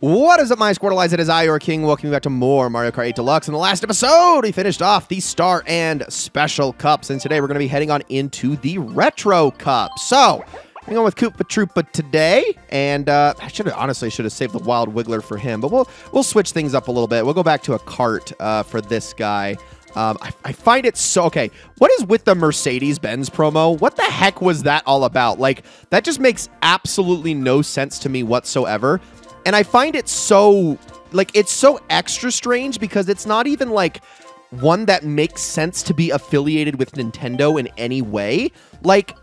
What is up, my Squirtleize? It is I, your king. Welcome back to more Mario Kart 8 Deluxe. In the last episode, we finished off the Star and Special Cups, and today we're going to be heading on into the Retro Cup. So, we're going with Koopa Troopa today, and uh, I should have honestly should have saved the Wild Wiggler for him, but we'll we'll switch things up a little bit. We'll go back to a cart uh, for this guy. Um, I, I, find it so okay. What is with the Mercedes Benz promo? What the heck was that all about? Like, that just makes absolutely no sense to me whatsoever. And I find it so, like, it's so extra strange because it's not even like one that makes sense to be affiliated with Nintendo in any way. Like,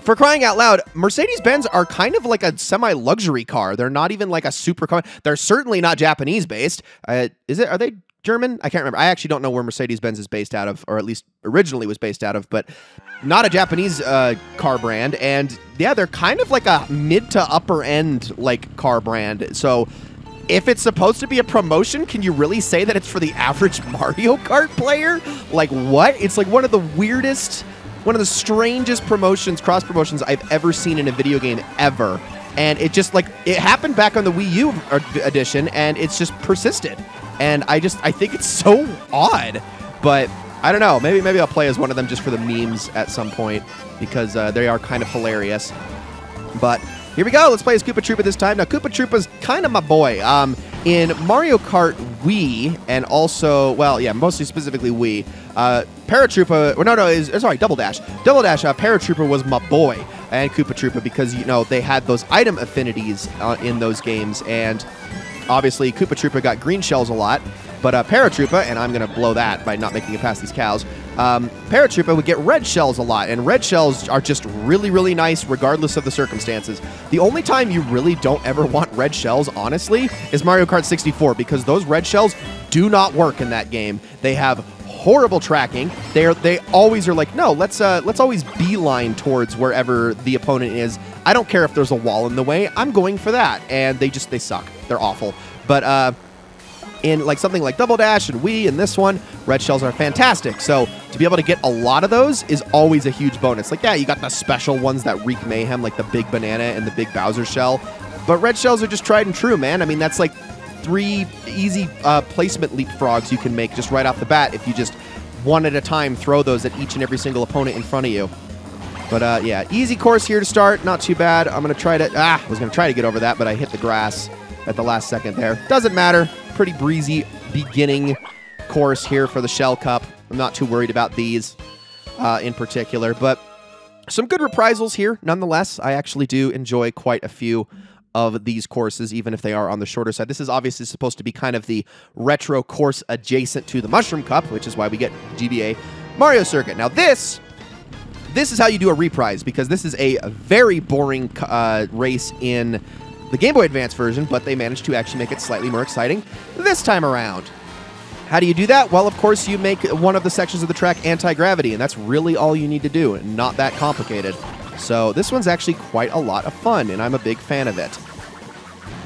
for crying out loud, Mercedes Benz are kind of like a semi luxury car. They're not even like a super car. They're certainly not Japanese based. Uh, is it? Are they German? I can't remember. I actually don't know where Mercedes Benz is based out of, or at least originally was based out of, but not a Japanese uh, car brand. And yeah, they're kind of like a mid to upper end like car brand. So if it's supposed to be a promotion, can you really say that it's for the average Mario Kart player? Like what? It's like one of the weirdest, one of the strangest promotions, cross promotions I've ever seen in a video game ever. And it just like it happened back on the Wii U edition, and it's just persisted. And I just I think it's so odd, but I don't know. Maybe maybe I'll play as one of them just for the memes at some point because uh, they are kind of hilarious. But here we go. Let's play as Koopa Troopa this time. Now Koopa Troopa's kind of my boy. Um, in Mario Kart Wii and also well yeah mostly specifically Wii, uh, Paratroopa. Well, no no is sorry Double Dash. Double Dash. Uh, Paratroopa was my boy and Koopa Troopa because you know they had those item affinities uh, in those games and Obviously, Koopa Troopa got green shells a lot, but uh, Paratroopa, and I'm going to blow that by not making it past these cows, um, Paratroopa would get red shells a lot, and red shells are just really, really nice regardless of the circumstances. The only time you really don't ever want red shells, honestly, is Mario Kart 64 because those red shells do not work in that game. They have horrible tracking. They are they always are like, no, let's uh let's always beeline towards wherever the opponent is. I don't care if there's a wall in the way. I'm going for that. And they just they suck. They're awful. But uh in like something like Double Dash and Wii and this one, red shells are fantastic. So to be able to get a lot of those is always a huge bonus. Like, yeah, you got the special ones that wreak mayhem, like the big banana and the big Bowser shell. But red shells are just tried and true, man. I mean, that's like three easy uh, placement leapfrogs you can make just right off the bat if you just one at a time throw those at each and every single opponent in front of you. But uh, yeah, easy course here to start. Not too bad. I'm going to try to... Ah, I was going to try to get over that, but I hit the grass at the last second there. Doesn't matter. Pretty breezy beginning course here for the Shell Cup. I'm not too worried about these uh, in particular, but some good reprisals here nonetheless. I actually do enjoy quite a few of these courses, even if they are on the shorter side. This is obviously supposed to be kind of the retro course adjacent to the Mushroom Cup, which is why we get GBA Mario Circuit. Now this, this is how you do a reprise, because this is a very boring uh, race in the Game Boy Advance version, but they managed to actually make it slightly more exciting this time around. How do you do that? Well, of course, you make one of the sections of the track anti-gravity, and that's really all you need to do, not that complicated. So this one's actually quite a lot of fun, and I'm a big fan of it.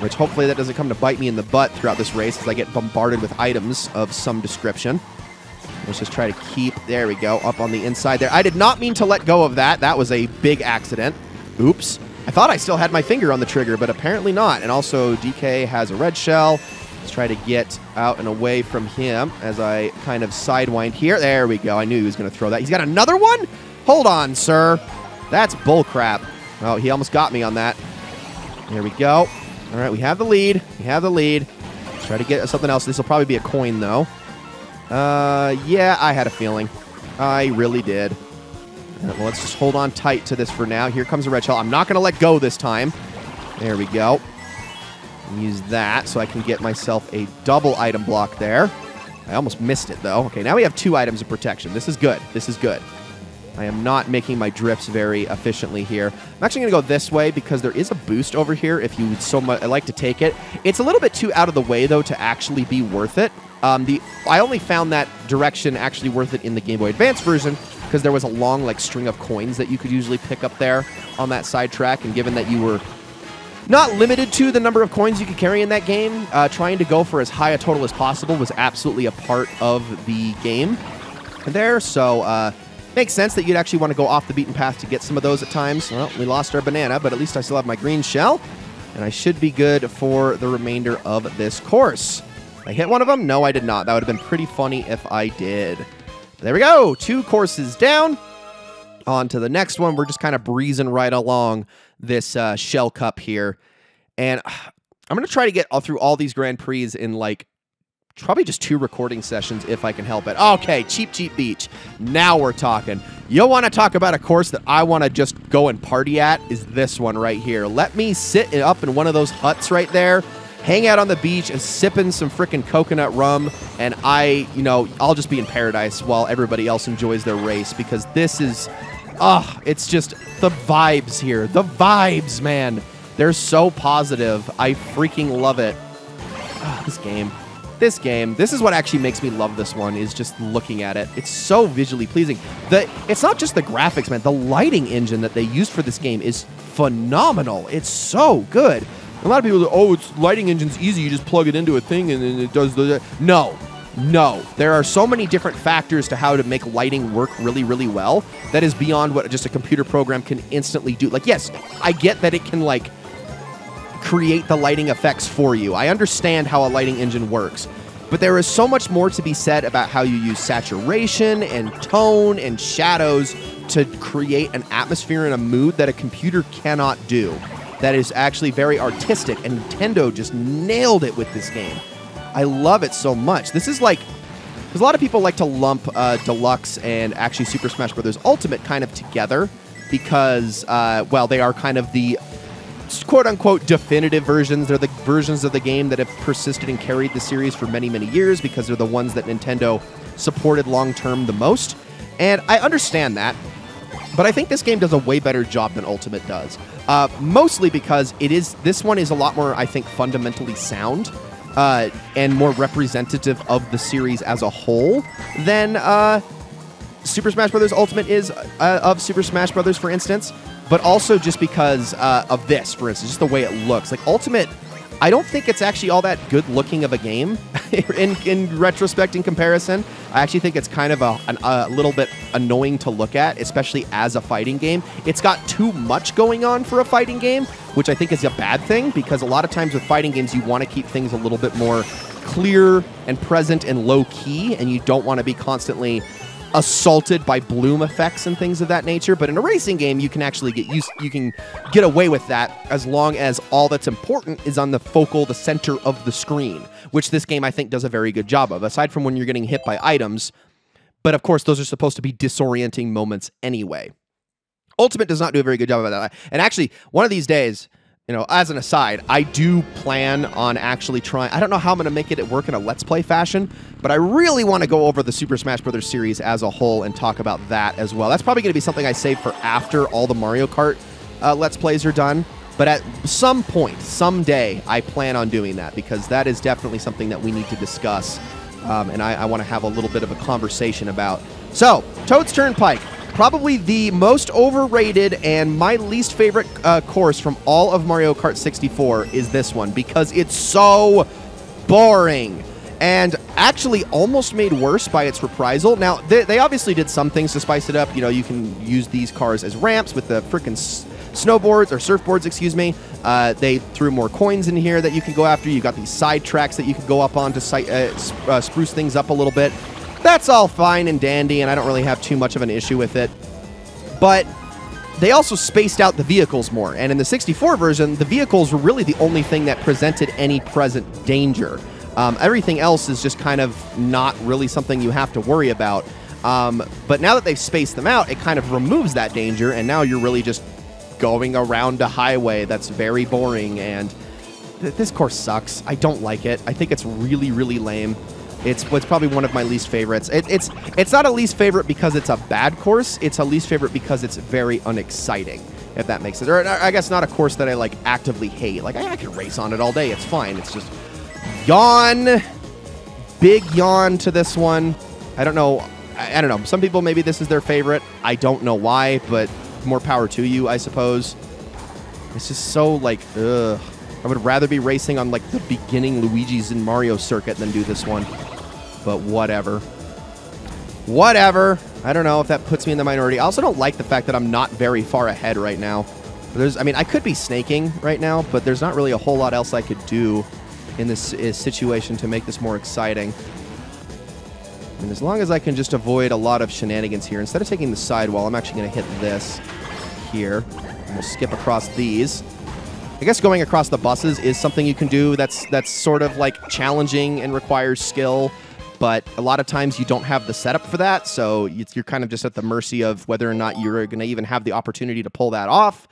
Which hopefully that doesn't come to bite me in the butt throughout this race as I get bombarded with items of some description. Let's just try to keep, there we go, up on the inside there. I did not mean to let go of that. That was a big accident. Oops. I thought I still had my finger on the trigger, but apparently not. And also, DK has a red shell. Let's try to get out and away from him as I kind of sidewind here. There we go. I knew he was going to throw that. He's got another one? Hold on, sir. That's bullcrap. Oh, he almost got me on that. There we go. All right, we have the lead. We have the lead. Let's try to get something else. This will probably be a coin, though. Uh, yeah, I had a feeling. I really did. Right, well, let's just hold on tight to this for now. Here comes a red shell. I'm not going to let go this time. There we go. Use that so I can get myself a double item block there. I almost missed it, though. Okay, now we have two items of protection. This is good. This is good. I am not making my drifts very efficiently here. I'm actually going to go this way because there is a boost over here if you would so much I like to take it. It's a little bit too out of the way, though, to actually be worth it. Um, the I only found that direction actually worth it in the Game Boy Advance version because there was a long like string of coins that you could usually pick up there on that side track, and given that you were not limited to the number of coins you could carry in that game, uh, trying to go for as high a total as possible was absolutely a part of the game there. So uh, Makes sense that you'd actually want to go off the beaten path to get some of those at times. Well, we lost our banana, but at least I still have my green shell. and I should be good for the remainder of this course. I hit one of them? No, I did not. That would have been pretty funny if I did. There we go. Two courses down. On to the next one. We're just kind of breezing right along this uh, shell cup here. And I'm going to try to get all through all these Grand Prix in like probably just two recording sessions if I can help it. Okay, Cheep Cheep Beach. Now we're talking. You'll want to talk about a course that I want to just go and party at is this one right here. Let me sit up in one of those huts right there, hang out on the beach and sipping some freaking coconut rum and I, you know, I'll just be in paradise while everybody else enjoys their race because this is oh, it's just the vibes here. The vibes, man. They're so positive. I freaking love it. Oh, this game this game, this is what actually makes me love this one is just looking at it. It's so visually pleasing. The it's not just the graphics, man. The lighting engine that they used for this game is phenomenal. It's so good. A lot of people, oh, it's lighting engine's easy. You just plug it into a thing and then it does the. No, no. There are so many different factors to how to make lighting work really, really well. That is beyond what just a computer program can instantly do. Like, yes, I get that it can like create the lighting effects for you. I understand how a lighting engine works. But there is so much more to be said about how you use saturation and tone and shadows to create an atmosphere and a mood that a computer cannot do. That is actually very artistic, and Nintendo just nailed it with this game. I love it so much. This is like, because a lot of people like to lump uh, Deluxe and actually Super Smash Bros. Ultimate kind of together because, uh, well, they are kind of the quote unquote definitive versions. They're the versions of the game that have persisted and carried the series for many, many years because they're the ones that Nintendo supported long term the most. And I understand that. But I think this game does a way better job than Ultimate does. Uh, mostly because it is this one is a lot more, I think, fundamentally sound uh, and more representative of the series as a whole than uh, Super Smash Bros. Ultimate is uh, of Super Smash Bros. For instance, but also just because uh, of this, for instance, just the way it looks. Like Ultimate, I don't think it's actually all that good looking of a game in, in retrospect, in comparison. I actually think it's kind of a, an, a little bit annoying to look at, especially as a fighting game. It's got too much going on for a fighting game, which I think is a bad thing because a lot of times with fighting games, you want to keep things a little bit more clear and present and low key, and you don't want to be constantly assaulted by bloom effects and things of that nature. But in a racing game, you can actually get used. You can get away with that as long as all that's important is on the focal, the center of the screen, which this game I think does a very good job of. Aside from when you're getting hit by items, but of course those are supposed to be disorienting moments anyway. Ultimate does not do a very good job of that. And actually, one of these days, you know, as an aside, I do plan on actually trying. I don't know how I'm going to make it work in a Let's Play fashion, but I really want to go over the Super Smash Bros. series as a whole and talk about that as well. That's probably going to be something I save for after all the Mario Kart uh, Let's Plays are done. But at some point, someday, I plan on doing that because that is definitely something that we need to discuss. Um, and I, I want to have a little bit of a conversation about. So, Toad's Turnpike probably the most overrated and my least favorite uh, course from all of Mario Kart 64 is this one because it's so boring and actually almost made worse by its reprisal. Now, they, they, obviously did some things to spice it up. You know, you can use these cars as ramps with the freaking snowboards or surfboards, excuse me. Uh, they threw more coins in here that you can go after. You got these side tracks that you can go up on to uh, uh, spruce things up a little bit. That's all fine and dandy, and I don't really have too much of an issue with it. But they also spaced out the vehicles more. And in the 64 version, the vehicles were really the only thing that presented any present danger. Um, everything else is just kind of not really something you have to worry about. Um, but now that they've spaced them out, it kind of removes that danger, and now you're really just going around a highway that's very boring. And th this course sucks. I don't like it. I think it's really, really lame. It's what's probably one of my least favorites. It, it's it's not a least favorite because it's a bad course. It's a least favorite because it's very unexciting. If that makes sense. Or uh, I guess not a course that I like actively hate. Like I, I can race on it all day. It's fine. It's just yawn. Big yawn to this one. I don't know. I, I don't know. Some people maybe this is their favorite. I don't know why, but more power to you, I suppose. It's just so like ugh. I would rather be racing on like the beginning Luigi's and Mario circuit than do this one but whatever. Whatever. I don't know if that puts me in the minority. I also don't like the fact that I'm not very far ahead right now. There's, I mean, I could be snaking right now, but there's not really a whole lot else I could do in this uh, situation to make this more exciting. And as long as I can just avoid a lot of shenanigans here, instead of taking the sidewall, I'm actually going to hit this here. And we'll skip across these. I guess going across the buses is something you can do that's that's sort of like challenging and requires skill, but a lot of times you don't have the setup for that, so you're kind of just at the mercy of whether or not you're going to even have the opportunity to pull that off.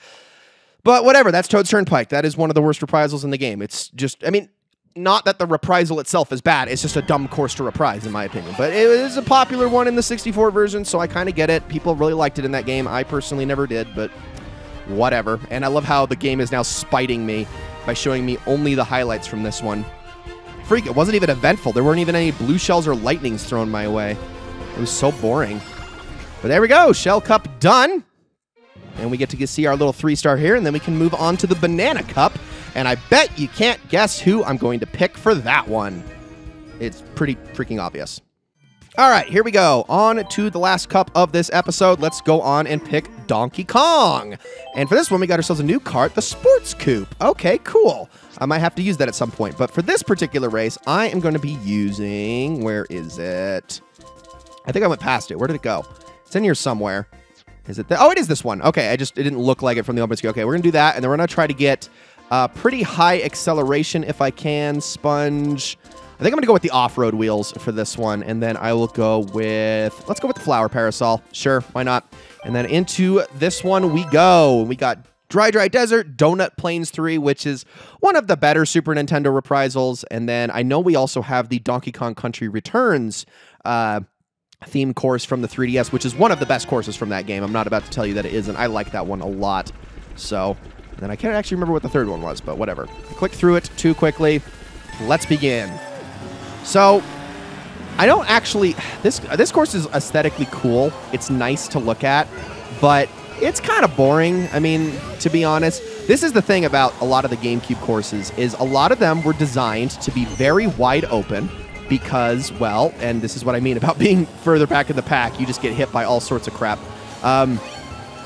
But whatever, that's Toad's Turnpike. That is one of the worst reprisals in the game. It's just, I mean, not that the reprisal itself is bad. It's just a dumb course to reprise, in my opinion. But it is a popular one in the 64 version, so I kind of get it. People really liked it in that game. I personally never did, but whatever. And I love how the game is now spiting me by showing me only the highlights from this one. Freak, it wasn't even eventful. There weren't even any blue shells or lightnings thrown my way. It was so boring. But there we go. Shell Cup done. And we get to see our little three star here, and then we can move on to the Banana Cup. And I bet you can't guess who I'm going to pick for that one. It's pretty freaking obvious. All right, here we go. On to the last cup of this episode. Let's go on and pick Donkey Kong. And for this one, we got ourselves a new cart, the Sports Coupe. Okay, cool. I might have to use that at some point. But for this particular race, I am going to be using... Where is it? I think I went past it. Where did it go? It's in here somewhere. Is it? oh, it is this one. Okay, I just it didn't look like it from the open screen. Okay, we're going to do that, and then we're going to try to get uh, pretty high acceleration if I can. Sponge. I think I'm going to go with the off-road wheels for this one, and then I will go with... Let's go with the flower parasol. Sure, why not? And then into this one we go. We got Dry Dry Desert, Donut Plains 3, which is one of the better Super Nintendo reprisals. And then I know we also have the Donkey Kong Country Returns uh, theme course from the 3DS, which is one of the best courses from that game. I'm not about to tell you that it isn't. I like that one a lot. So then I can't actually remember what the third one was, but whatever. Click through it too quickly. Let's begin. So, I don't actually this this course is aesthetically cool. It's nice to look at, but it's kind of boring. I mean, to be honest, this is the thing about a lot of the GameCube courses is a lot of them were designed to be very wide open because, well, and this is what I mean about being further back in the pack, you just get hit by all sorts of crap. Um,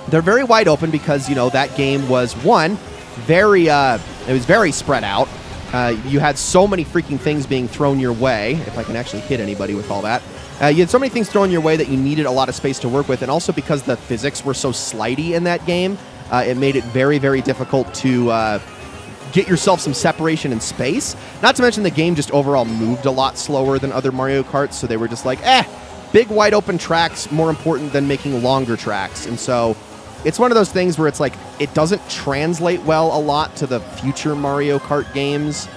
they're very wide open because you know that game was one very uh, it was very spread out. Uh, you had so many freaking things being thrown your way. If I can actually hit anybody with all that. Uh, you had so many things thrown your way that you needed a lot of space to work with, and also because the physics were so slidey in that game, uh, it made it very, very difficult to uh, get yourself some separation in space. Not to mention the game just overall moved a lot slower than other Mario Karts, so they were just like, eh, big wide open tracks more important than making longer tracks, and so it's one of those things where it's like it doesn't translate well a lot to the future Mario Kart games.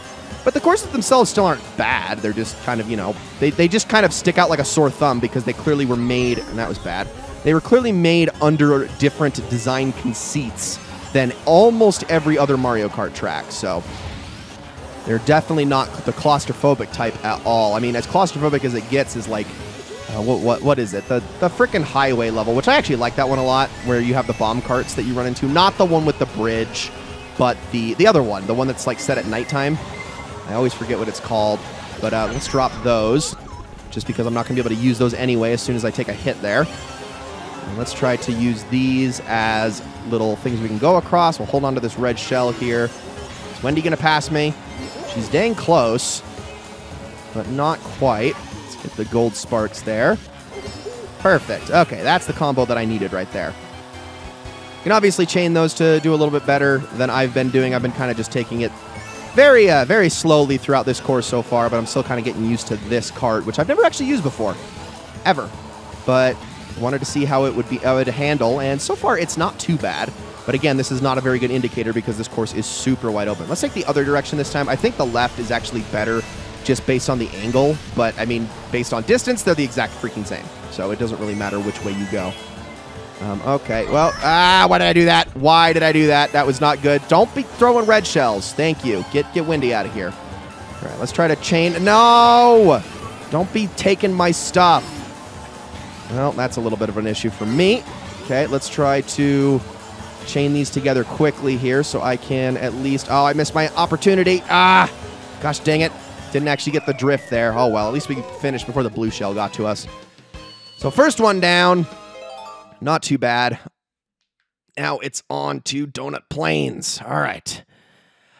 But the courses themselves still aren't bad. They're just kind of, you know, they, they just kind of stick out like a sore thumb because they clearly were made, and that was bad. They were clearly made under different design conceits than almost every other Mario Kart track. So they're definitely not the claustrophobic type at all. I mean, as claustrophobic as it gets is like uh, what, what what is it? The the freaking highway level, which I actually like that one a lot, where you have the bomb carts that you run into. Not the one with the bridge, but the the other one, the one that's like set at nighttime. I always forget what it's called, but uh, let's drop those, just because I'm not going to be able to use those anyway as soon as I take a hit there. And let's try to use these as little things we can go across. We'll hold on to this red shell here. Is Wendy going to pass me? She's dang close, but not quite. The gold sparks there. Perfect. Okay, that's the combo that I needed right there. You can obviously chain those to do a little bit better than I've been doing. I've been kind of just taking it very, uh, very slowly throughout this course so far, but I'm still kind of getting used to this cart, which I've never actually used before, ever. But wanted to see how it would be, it would handle, and so far it's not too bad. But again, this is not a very good indicator because this course is super wide open. Let's take the other direction this time. I think the left is actually better just based on the angle. But I mean, based on distance, they're the exact freaking same. So it doesn't really matter which way you go. Um, okay, well, ah, why did I do that? Why did I do that? That was not good. Don't be throwing red shells. Thank you. Get get Windy out of here. All right, let's try to chain. No! Don't be taking my stuff. Well, that's a little bit of an issue for me. Okay, let's try to chain these together quickly here so I can at least... Oh, I missed my opportunity. Ah! Gosh dang it. Didn't actually get the drift there. Oh, well, at least we finished before the blue shell got to us. So first one down. Not too bad. Now it's on to Donut Plains. All right.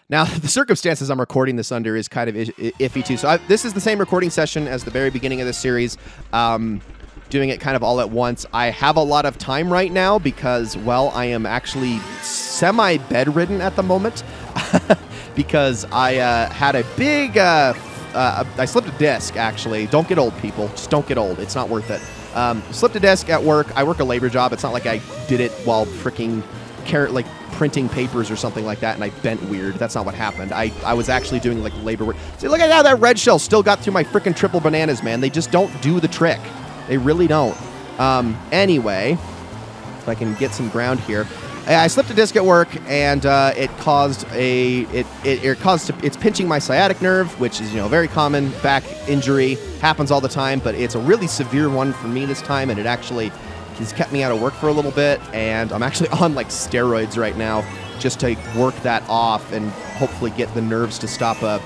Now, the circumstances I'm recording this under is kind of iffy too. So, I, this is the same recording session as the very beginning of the series. Um, doing it kind of all at once. I have a lot of time right now because, well, I am actually semi bedridden at the moment because I uh, had a big. Uh, uh, I slipped a disc actually. Don't get old, people. Just don't get old. It's not worth it. Um, slipped a disc at work. I work a labor job. It's not like I did it while freaking carrot like printing papers or something like that and I bent weird. That's not what happened. I, I was actually doing like labor work. See, look at how that red shell still got through my freaking triple bananas, man. They just don't do the trick. They really don't. Um, anyway, if I can get some ground here. I slipped a disc at work, and uh, it caused a it, it, it caused it's pinching my sciatic nerve, which is you know very common back injury happens all the time, but it's a really severe one for me this time, and it actually has kept me out of work for a little bit, and I'm actually on like steroids right now just to work that off and hopefully get the nerves to stop uh,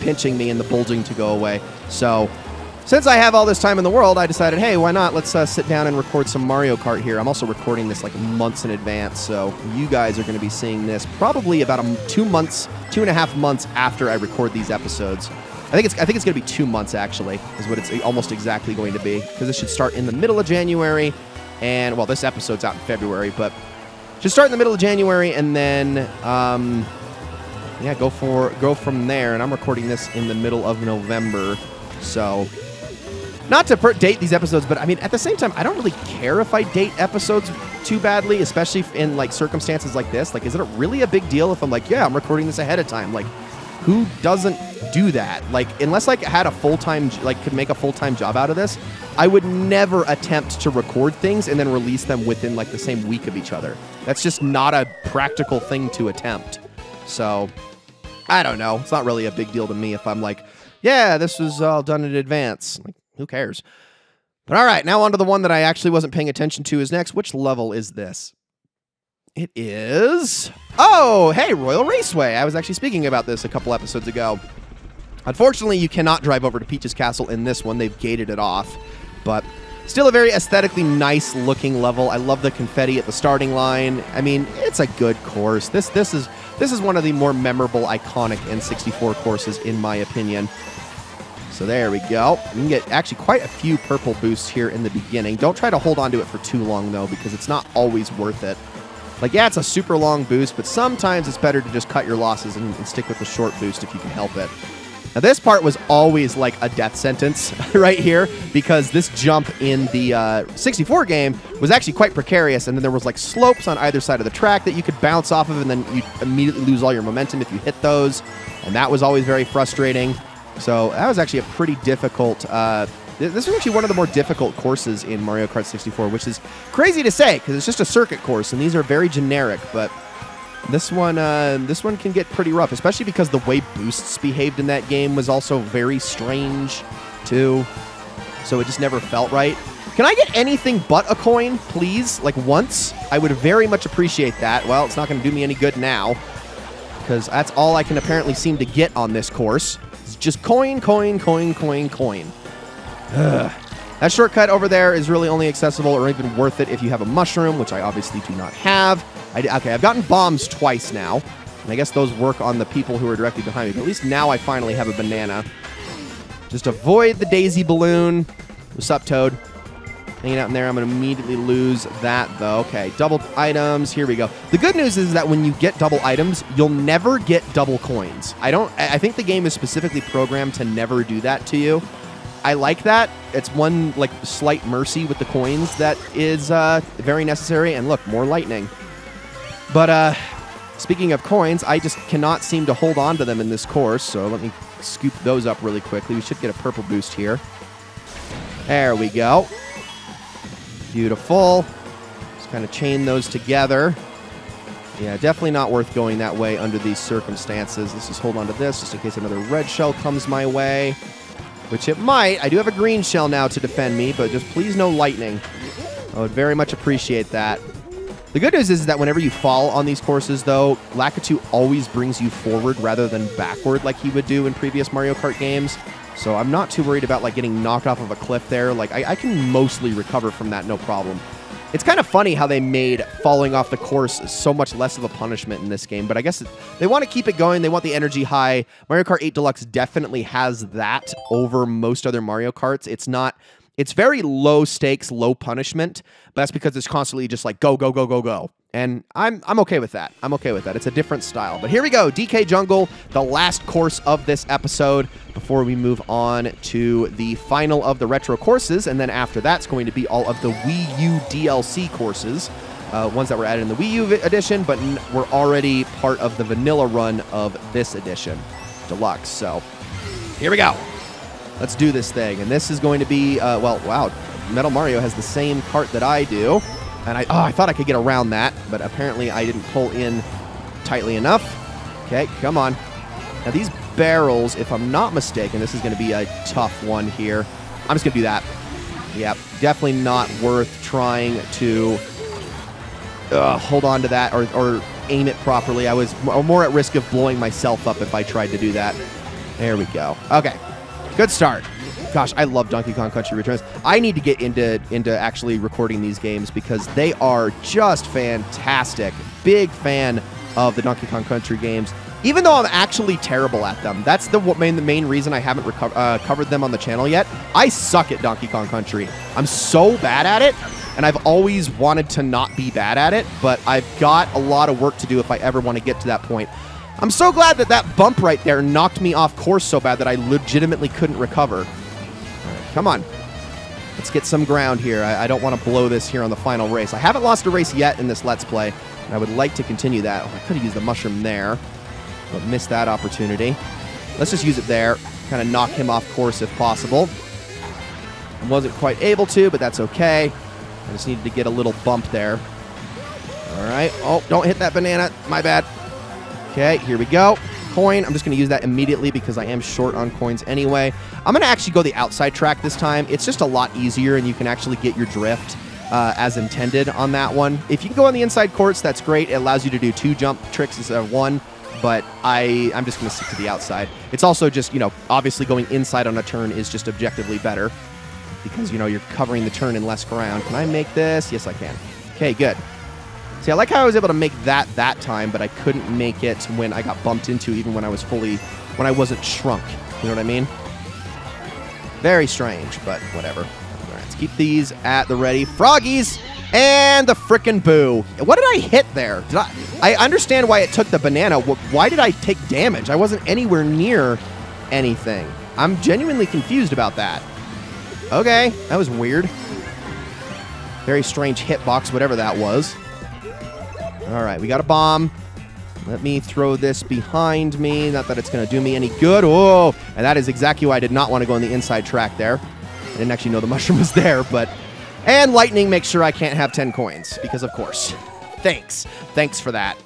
pinching me and the bulging to go away. So since I have all this time in the world, I decided, hey, why not? Let's uh, sit down and record some Mario Kart here. I'm also recording this like months in advance, so you guys are going to be seeing this probably about a, two months, two and a half months after I record these episodes. I think it's I think it's going to be two months actually, is what it's almost exactly going to be because this should start in the middle of January, and well, this episode's out in February, but should start in the middle of January, and then um, yeah, go for go from there. And I'm recording this in the middle of November, so not to date these episodes, but I mean, at the same time, I don't really care if I date episodes too badly, especially in like circumstances like this. Like, is it really a big deal if I'm like, yeah, I'm recording this ahead of time? Like, who doesn't do that? Like, unless like I had a full time, like, could make a full time job out of this, I would never attempt to record things and then release them within like the same week of each other. That's just not a practical thing to attempt. So, I don't know. It's not really a big deal to me if I'm like, yeah, this was all done in advance. Like, who cares? But all right, now on to the one that I actually wasn't paying attention to is next. Which level is this? It is. Oh, hey, Royal Raceway. I was actually speaking about this a couple episodes ago. Unfortunately, you cannot drive over to Peach's Castle in this one. They've gated it off. But still a very aesthetically nice looking level. I love the confetti at the starting line. I mean, it's a good course. This this is this is one of the more memorable, iconic N64 courses in my opinion. So there we go. You can get actually quite a few purple boosts here in the beginning. Don't try to hold on to it for too long, though, because it's not always worth it. Like, yeah, it's a super long boost, but sometimes it's better to just cut your losses and, and stick with the short boost if you can help it. Now, this part was always like a death sentence right here because this jump in the uh, 64 game was actually quite precarious, and then there was like slopes on either side of the track that you could bounce off of, and then you immediately lose all your momentum if you hit those, and that was always very frustrating. So that was actually a pretty difficult. Uh, this was actually one of the more difficult courses in Mario Kart 64, which is crazy to say because it's just a circuit course, and these are very generic. But this one, uh, this one can get pretty rough, especially because the way boosts behaved in that game was also very strange, too. So it just never felt right. Can I get anything but a coin, please? Like once? I would very much appreciate that. Well, it's not going to do me any good now because that's all I can apparently seem to get on this course just coin, coin, coin, coin, coin. Ugh. That shortcut over there is really only accessible or even worth it if you have a mushroom, which I obviously do not have. I, okay, I've gotten bombs twice now, and I guess those work on the people who are directly behind me. But at least now I finally have a banana. Just avoid the daisy balloon. What's up, Toad? Hanging out in there. I'm going to immediately lose that, though. Okay, double items. Here we go. The good news is that when you get double items, you'll never get double coins. I don't. I think the game is specifically programmed to never do that to you. I like that. It's one like slight mercy with the coins that is uh, very necessary. And look, more lightning. But uh, speaking of coins, I just cannot seem to hold on to them in this course. So let me scoop those up really quickly. We should get a purple boost here. There we go. Beautiful. Just kind of chain those together. Yeah, definitely not worth going that way under these circumstances. Let's just hold on to this just in case another red shell comes my way. Which it might. I do have a green shell now to defend me, but just please no lightning. I would very much appreciate that. The good news is that whenever you fall on these courses, though, Lakitu always brings you forward rather than backward like he would do in previous Mario Kart games. So I'm not too worried about like getting knocked off of a cliff there. Like I, I can mostly recover from that, no problem. It's kind of funny how they made falling off the course so much less of a punishment in this game, but I guess they want to keep it going. They want the energy high. Mario Kart 8 Deluxe definitely has that over most other Mario Karts. It's not it's very low stakes, low punishment, but that's because it's constantly just like go, go, go, go, go. And I'm I'm okay with that. I'm okay with that. It's a different style. But here we go. DK Jungle, the last course of this episode before we move on to the final of the retro courses. And then after that's going to be all of the Wii U DLC courses. Uh, ones that were added in the Wii U edition, but were already part of the vanilla run of this edition, Deluxe. So here we go. Let's do this thing. And this is going to be, uh, well, wow, Metal Mario has the same cart that I do. And I, oh, I thought I could get around that, but apparently I didn't pull in tightly enough. Okay, come on. Now these barrels, if I'm not mistaken, this is going to be a tough one here. I'm just going to do that. Yep, definitely not worth trying to uh, hold on to that or, or aim it properly. I was more at risk of blowing myself up if I tried to do that. There we go. Okay, good start. Gosh, I love Donkey Kong Country Returns. I need to get into into actually recording these games because they are just fantastic. Big fan of the Donkey Kong Country games. Even though I'm actually terrible at them, that's the main the main reason I haven't uh, covered them on the channel yet. I suck at Donkey Kong Country. I'm so bad at it, and I've always wanted to not be bad at it. But I've got a lot of work to do if I ever want to get to that point. I'm so glad that that bump right there knocked me off course so bad that I legitimately couldn't recover. Come on. Let's get some ground here. I, I don't want to blow this here on the final race. I haven't lost a race yet in this Let's Play, and I would like to continue that. Oh, I could have used the mushroom there, but missed that opportunity. Let's just use it there. Kind of knock him off course if possible. I wasn't quite able to, but that's okay. I just needed to get a little bump there. All right. Oh, don't hit that banana. My bad. Okay, here we go coin. I'm just going to use that immediately because I am short on coins anyway. I'm going to actually go the outside track this time. It's just a lot easier, and you can actually get your drift uh, as intended on that one. If you can go on the inside courts, that's great. It allows you to do two jump tricks instead of one but I, I'm just going to stick to the outside. It's also just, you know, obviously going inside on a turn is just objectively better because, you know, you're covering the turn in less ground. Can I make this? Yes, I can. Okay, good. See, I like how I was able to make that that time, but I couldn't make it when I got bumped into, even when I was fully, when I wasn't shrunk. You know what I mean? Very strange, but whatever. All right, let's keep these at the ready. Froggies and the frickin' boo. What did I hit there? Did I? I understand why it took the banana. Why did I take damage? I wasn't anywhere near anything. I'm genuinely confused about that. Okay, that was weird. Very strange hitbox, whatever that was. All right, we got a bomb. Let me throw this behind me. Not that it's going to do me any good. Oh, and that is exactly why I did not want to go on the inside track there. I didn't actually know the mushroom was there, but... And lightning makes sure I can't have 10 coins, because of course. Thanks. Thanks for that.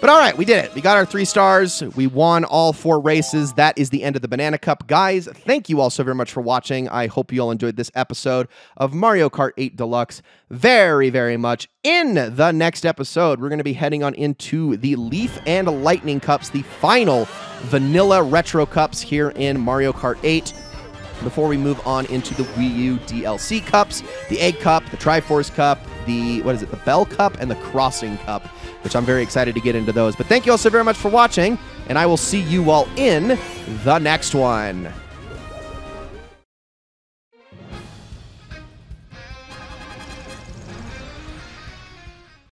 But all right, we did it. We got our three stars. We won all four races. That is the end of the Banana Cup. Guys, thank you all so very much for watching. I hope you all enjoyed this episode of Mario Kart 8 Deluxe very, very much. In the next episode, we're going to be heading on into the Leaf and Lightning Cups, the final vanilla retro cups here in Mario Kart 8 before we move on into the Wii U DLC cups, the Egg Cup, the Triforce Cup, the, what is it, the Bell Cup, and the Crossing Cup which I'm very excited to get into those. But thank you all so very much for watching, and I will see you all in the next one.